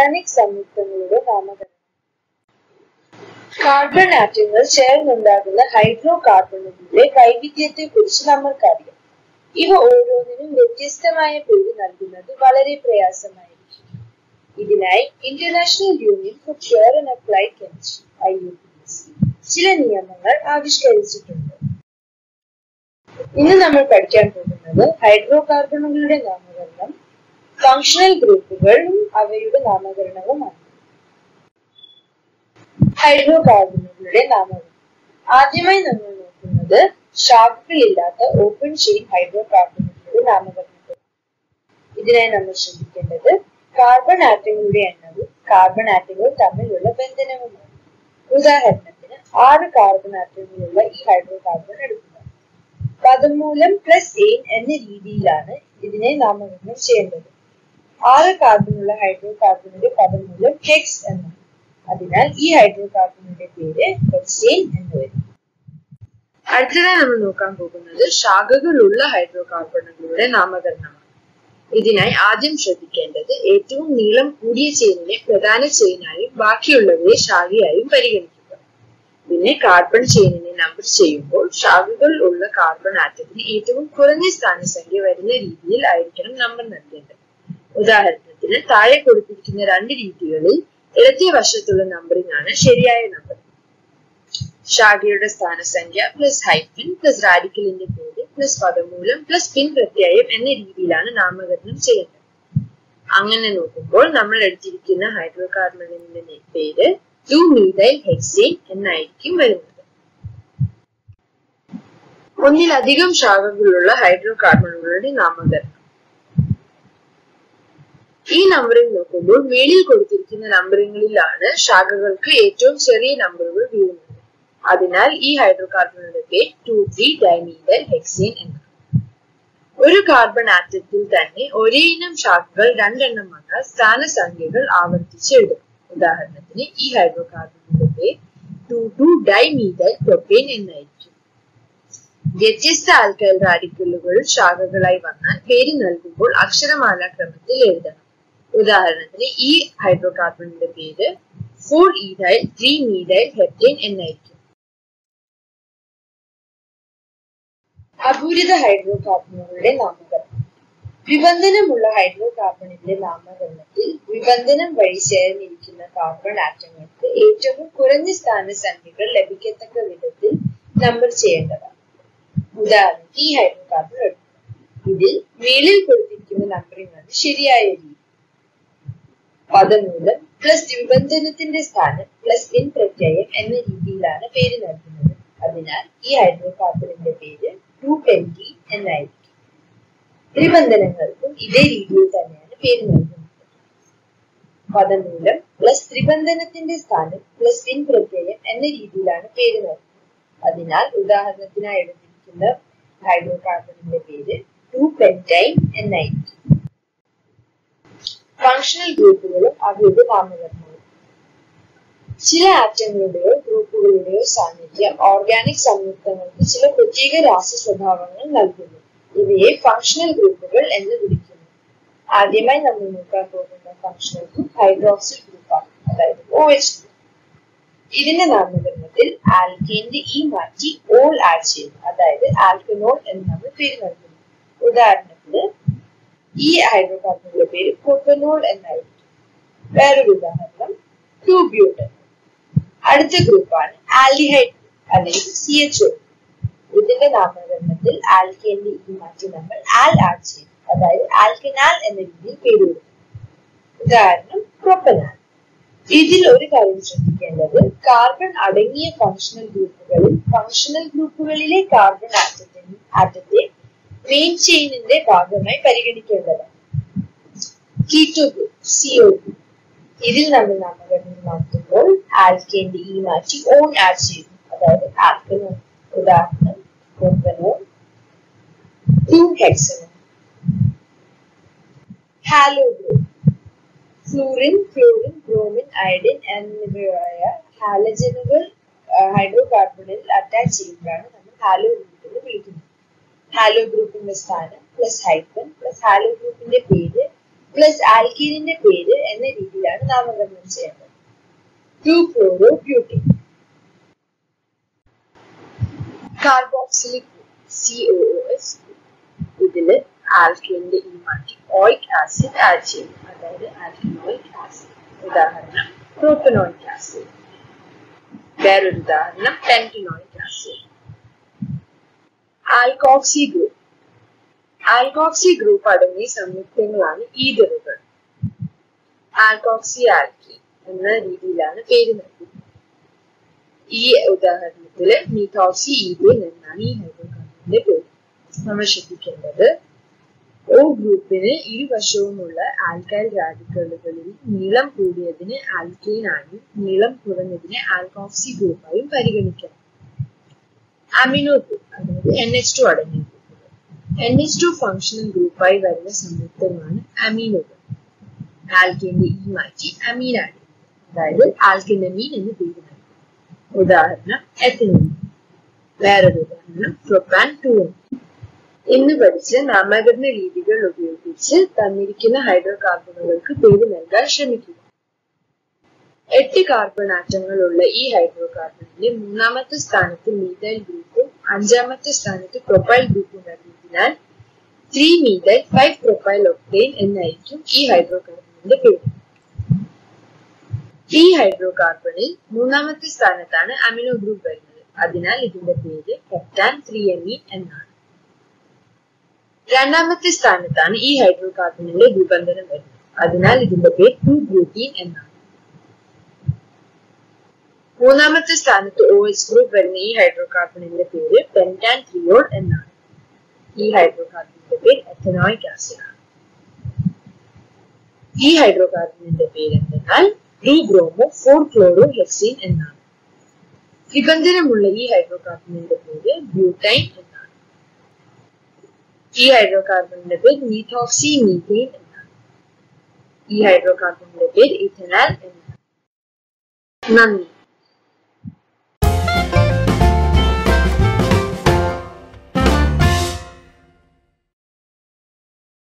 Organic സംയുക്തങ്ങളുടെ നാമകരണം. Carbon ആറ്റങ്ങൾ ചേർന്നുണ്ടാകുന്ന hydro കാർബണുകളുടെ വൈവിധ്യത്തെ കുറിച്ച് നമ്മൾക്കറിയാം. ഇവ ഓരോന്നിനും വ്യത്യസ്തമായ പേര് നൽകുന്നത് വളരെ പ്രയാസമായിരിക്കും. ഇതിനായി international union for pure and applied chemistry I U ചില നിയമങ്ങൾ ആവിഷ്കരിച്ചിട്ടുണ്ട്. ഇന്ന് നമ്മൾ പഠിക്കാൻ പോകുന്നത് ഹൈഡ്രോ കാർബണുകളുടെ നാമകരണം ഫങ്ഷണൽ ഗ്രൂപ്പുകളും അവയുടെ നാമകരണവുമാണ്. ഹൈഡ്രോ കാർബണുകളുടെ നാമകരണം ആദ്യമായി നമ്മൾ നോക്കുന്നത് ഇല്ലാത്ത ഓപ്പൺ ചെയിൻ ഹൈഡ്രോ കാർബണുകളുടെ നാമകരണത്തിൽ ഇതിനായി നമ്മൾ ശ്രദ്ധിക്കേണ്ടത് കാർബൺ ആറ്റങ്ങളുടെ എണ്ണവും കാർബൺ ആറ്റങ്ങൾ തമ്മിലുള്ള ബന്ധനവുമാണ്. ഉദാഹരണത്തിന് ആറ് കാർബൺ ആറ്റങ്ങളുള്ള ഈ ഹൈഡ്രോകാർബൺ എടുക്കുക. പദമൂലം പ്ലസ് എയിൻ എന്ന രീതിയിലാണ് ഇതിനെ നാമകരണം ചെയ്യേണ്ടത്. ആറ് കാർബണുള്ള ഹൈഡ്രോ കാർബണിന്റെ പദമൂലം ഹെക്സ് എന്നാണ്. അതിനാൽ ഈ ഹൈഡ്രോ കാർബണിന്റെ പേര് ഹെക്സെയിൻ എന്ന് വരും. അടുത്തതായി നമ്മൾ നോക്കാൻ പോകുന്നത് ശാഖകളുള്ള ഹൈഡ്രോ കാർബണുകളുടെ നാമകരണമാണ്. ഇതിനായി ആദ്യം ശ്രദ്ധിക്കേണ്ടത് ഏറ്റവും നീളം കൂടിയ ചെയിനിനെ പ്രധാന ചെയിനായും ബാക്കിയുള്ളവയെ ശാഖയായും പരിഗണിക്കുക. പിന്നെ കാർബൺ ചെയിനിനെ നമ്പർ ചെയ്യുമ്പോൾ ശാഖകൾ ഉള്ള കാർബൺ ആറ്റത്തിന് ഏറ്റവും കുറഞ്ഞ സ്ഥാനസംഖ്യ വരുന്ന രീതിയിൽ ആയിരിക്കണം നമ്പർ നൽകേണ്ടത്. ഉദാഹരണത്തിന് താഴെ കൊടുത്തിരിക്കുന്ന രണ്ട് രീതികളിൽ ഇടത്തെ വശത്തുള്ള നമ്പറിംഗ് ആണ് ശരിയായ നമ്പർ ശാഖയുടെ സ്ഥാനസംഖ്യ പ്ലസ് ഹൈഫൻ പ്ലസ് റാഡിക്കലിന്റെ പേര് പ്ലസ് പദമൂലം പ്ലസ് പിൻ പ്രത്യയം എന്ന രീതിയിലാണ് നാമകരണം ചെയ്യേണ്ടത്. അങ്ങനെ നോക്കുമ്പോൾ നമ്മൾ എടുത്തിരിക്കുന്ന ഹൈഡ്രോ കാർബണിന്റെ പേര് ടു മീതൈൽ ഹെക്സീൻ എന്നായിരിക്കും വരുന്നത്. ഒന്നിലധികം ശാഖകളുള്ള ഹൈഡ്രോ കാർബണുകളുടെ നാമകരണം. ഈ നമ്പറിംഗ് നോക്കുമ്പോൾ മേളിൽ കൊടുത്തിരിക്കുന്ന നമ്പറുകളിലാണ് ശാഖകൾക്ക് ഏറ്റവും ചെറിയ നമ്പറുകൾ വീഴുന്നത്. അതിനാൽ ഈ ഹൈഡ്രോ കാർബണുകളുടെ പേര് ടു ത്രീ ഡൈമീഡൽ ഹെക്സീൻ എന്നാണ്. ഒരു കാർബൺ ആറ്റത്തിൽ തന്നെ ഒരേ ഇനം ശാഖകൾ രണ്ടെണ്ണം വന്നാൽ സ്ഥാനസംഖ്യകൾ ആവർത്തിച്ച് എഴുതും. ഉദാഹരണത്തിന് ഈ ഹൈഡ്രോ കാർബണിന്റെ പേര് ടു ടു ഡൈമീഡൽ പ്രൊപ്പേൻ എന്നായിരിക്കും. വ്യത്യസ്ത ആൽക്കൈൽ റാഡിക്കലുകൾ ശാഖകളായി വന്നാൽ പേര് നൽകുമ്പോൾ അക്ഷരമാലാക്രമത്തിൽ എഴുതണം. ഉദാഹരണത്തിന് ഈ ഹൈഡ്രോ കാർബണിന്റെ പേര് four ethyl three methyl heptyne എന്നായിരിക്കും. അപൂരിത ഹൈഡ്രോ കാർബണുകളുടെ നാമകരണം. വിബന്ധനമുള്ള ഹൈഡ്രോ കാർബണിന്റെ നാമകരണത്തിൽ വിബന്ധനം വഴി ചേർന്നിരിക്കുന്ന കാർബൺ ആറ്റങ്ങൾക്ക് ഏറ്റവും കുറഞ്ഞ സ്ഥാനസംഖ്യകൾ ലഭിക്കത്തക്ക വിധത്തിൽ നമ്പർ ചെയ്യേണ്ടതാണ്. ഉദാഹരണം ഈ ഹൈഡ്രോ കാർബൺ എടുക്കുക. ഇതിൽ മേളിൽ കൊടുത്തിരിക്കുന്ന നമ്പറിംഗ് ആണ് ശരിയായ രീതി പദമൂലം പ്ലസ് വിബന്ധനത്തിന്റെ സ്ഥാനം പ്ലസ് ഇൻ പ്രത്യയം എന്ന രീതിയിലാണ് പേര് നൽകുന്നത്. അതിനാൽ ഈ ഹൈഡ്രോകാർബണിന്റെ പേര് ടു ട്വന്റി എന്നായിരിക്കും. ത്രിബന്ധനങ്ങൾക്കും ഇതേ രീതിയിൽ തന്നെയാണ് പേര് നൽകുന്നത്. പദമൂലം പ്ലസ് ത്രിബന്ധനത്തിന്റെ സ്ഥാനം പ്ലസ് ഇൻ പ്രത്യയം എന്ന രീതിയിലാണ് പേര് നൽകുന്നത്. അതിനാൽ ഉദാഹരണത്തിനായി എടുത്തിരിക്കുന്ന ഹൈഡ്രോ കാർബണിന്റെ പേര് ടു പെന്റൈൻ എന്നായിരിക്കും. ഫങ്ഷണൽ ഗ്രൂപ്പുകളും അവയുടെ നാമകരണവും ചില ആറ്റങ്ങളുടെയോ ഗ്രൂപ്പുകളുടെയോ സാന്നിധ്യം ഓർഗാനിക് സംയുക്തങ്ങൾക്ക് ചില പ്രത്യേക രാസ സ്വഭാവങ്ങൾ നൽകുന്നു. ഇവയെ ഫങ്ഷണൽ ഗ്രൂപ്പുകൾ എന്ന് വിളിക്കുന്നു. ആദ്യമായി നമ്മൾ നോക്കാൻ പോകുന്ന ഫങ്ഷണൽ ഗ്രൂപ്പ് ഹൈഡ്രോക്സിൽ ഗ്രൂപ്പാണ് അതായത് ഒ എച്ച് ഇതിന്റെ നാമകരണത്തിൽ ആൽക്കേന്റെ ഈ മാറ്റി ഓൾ ആഡ് അതായത് ആൽക്കനോൾ എന്ന് നമ്മൾ പേര് നൽകുന്നു. ഉദാഹരണത്തിന് ഈ ഹൈഡ്രോകാർബണിന്റെ പേര് കൊട്ടനോൾ എന്നായിരിക്കും. വേറൊരു ഉദാഹരണം ടു അടുത്ത ഗ്രൂപ്പാണ് ആൽഡിഹൈഡ് അല്ലെങ്കിൽ സി എച്ച് ഒ ഇതിന്റെ നാമകരണത്തിൽ ആൽക്കേന്റെ ഈ മാറ്റി നമ്മൾ ആൽ ആഡ് ചെയ്യും അതായത് ആൽക്കനാൽ എന്ന രീതിയിൽ പേര് കൊടുക്കും ഉദാഹരണം പ്രൊപ്പനാൽ ഇതിൽ ഒരു കാര്യം ശ്രദ്ധിക്കേണ്ടത് കാർബൺ അടങ്ങിയ ഫങ്ഷണൽ ഗ്രൂപ്പുകളിൽ ഫങ്ഷണൽ ഗ്രൂപ്പുകളിലെ കാർബൺ ആറ്റത്തിന് ആറ്റത്തെ മെയിൻ ചെയിനിന്റെ ഭാഗമായി പരിഗണിക്കേണ്ടത് കീറ്റോ ഗ്രൂപ്പ് സിഒ ഗ്രൂപ്പ് ഇതിൽ നമ്മൾ നാമകരണം മാറ്റുമ്പോൾ ആൽക്കേന്റെ ഈ മാറ്റി ഓൺ ആഡ് ചെയ്യുന്നു. അതായത് ആൽക്കനോ ഉദാഹരണം propanone two halo group fluorine chlorine bromine iodine എന്നിവയായ ഹാലജനുകൾ ഹൈഡ്രോ കാർബണിൽ അറ്റാച്ച് ചെയ്യുമ്പോഴാണ് നമ്മൾ ഹാലോ ഗ്രൂപ്പ് എന്ന് വിളിക്കുന്നത്. ഹാലോ ഗ്രൂപ്പിന്റെ സ്ഥാനം പ്ലസ് ഹൈഫൻ പ്ലസ് ഹാലോ ഗ്രൂപ്പിന്റെ പേര് പ്ലസ് ആൽക്കീനിന്റെ പേര് എന്ന രീതിയിലാണ് നാമകരണം ചെയ്യേണ്ടത് two fluoro butyne carboxylic C O S ഇതിൽ ആൽക്കീനിന്റെ ഈ മാറ്റി ഓയിക് ആസിഡ് ആഡ് ചെയ്യും അതായത് ആൽക്കനോയിക് ആസിഡ് ഉദാഹരണം പ്രോപ്പനോയിക് ആസിഡ് വേറൊരു ഉദാഹരണം pentanoic acid alkoxy group. Alkoxy group അടങ്ങിയ സംയുക്തങ്ങളാണ് ഈതറുകൾ ആൽക്കോക്സി ആൽക്കി എന്ന രീതിയിലാണ് പേര് നൽകുന്നത്. ഈ ഉദാഹരണത്തിൽ മീഥോക്സി ഈതേൻ എന്നാണ് ഈ ഹൈഡ്രോകാർബണിന്റെ പേര്. നമ്മൾ ശ്രദ്ധിക്കേണ്ടത് ഓ ഗ്രൂപ്പിന് ഇരുവശവുമുള്ള ആൽക്കൈൽ റാഡിക്കലുകളിൽ നീളം കൂടിയതിന് ആൽക്കെയിൻ നീളം കുറഞ്ഞതിന് ആൽക്കോക്സി ഗ്രൂപ്പായും പരിഗണിക്കാം. Amino group N H two അടങ്ങിയ എൻ എച്ച് ടു ഫംഗ്ഷണൽ ഗ്രൂപ്പായി വരുന്ന സംയുക്തമാണ് അമീനുകൾ ആൽക്കിന്റെ ഈ മാറ്റി അമീനാണ്. അതായത് ആൽക്കിനമീൻ എന്ന് പേര് ഉദാഹരണം എത്തനമീൻ വേറൊരു ഉദാഹരണം പ്രൊപ്പാൻ ടു ഇന്ന് പഠിച്ച് നാമകരണ രീതികൾ ഉപയോഗിച്ച് തന്നിരിക്കുന്ന ഹൈഡ്രോകാർബണുകൾക്ക് പേര് നൽകാൻ ശ്രമിക്കുക. എട്ട് കാർബൺ ആറ്റങ്ങളുള്ള ഈ ഹൈഡ്രോകാർബണിന്റെ മൂന്നാമത്തെ സ്ഥാനത്ത് മീഥൈൽ ഗ്രൂപ്പും അഞ്ചാമത്തെ സ്ഥാനത്ത് പ്രൊപ്പൈൽ ഗ്രൂപ്പും നൽകിയതിനാൽ three methyl five propyl octane എന്നായിരിക്കും ഈ ഹൈഡ്രോകാർബണിന്റെ പേര്. ഈ ഹൈഡ്രോകാർബണിൽ മൂന്നാമത്തെ സ്ഥാനത്താണ് അമിനോ ഗ്രൂപ്പ് വരുന്നത്. അതിനാൽ ഇതിന്റെ പേര് ഹെപ്റ്റാൻ ത്രീ എം ഇ എന്നാണ്. രണ്ടാമത്തെ സ്ഥാനത്താണ് ഈ ഹൈഡ്രോകാർബണിന്റെ രൂപാന്തരം വരുന്നത്. അതിനാൽ ഇതിന്റെ പേര് ടു ബ്യൂട്ടീൻ എന്നാണ്. മൂന്നാമത്തെ സ്ഥാനത്ത് ഒ എസ് ഗ്രൂപ്പ് വരുന്ന ഈ ഹൈഡ്രോകാർബണിന്റെ പേര് പെന്റാൻ ത്രിയോൾ എന്നാണ്. ഈ ഹൈഡ്രോകാർബണിന്റെ പേര് എഥനോയിക് ആസിഡ് ആണ്. ഈ ഹൈഡ്രോകാർബണിന്റെ പേര് എന്തെന്നാൽ two bromo four chloro hexene എന്നാണ്. നിബന്ധനമുള്ള ഈ ഹൈഡ്രോകാർബണിന്റെ പേര് ബ്യൂട്ടൈൻ എന്നാണ്. ഈ ഹൈഡ്രോകാർബണിന്റെ പേര് മീഥോക്സി മീഥെയിൻ എന്നാണ്. ഈ ഹൈഡ്രോകാർബണിന്റെ പേര് ഇഥനാൽ എന്നാണ്. നന്ദി.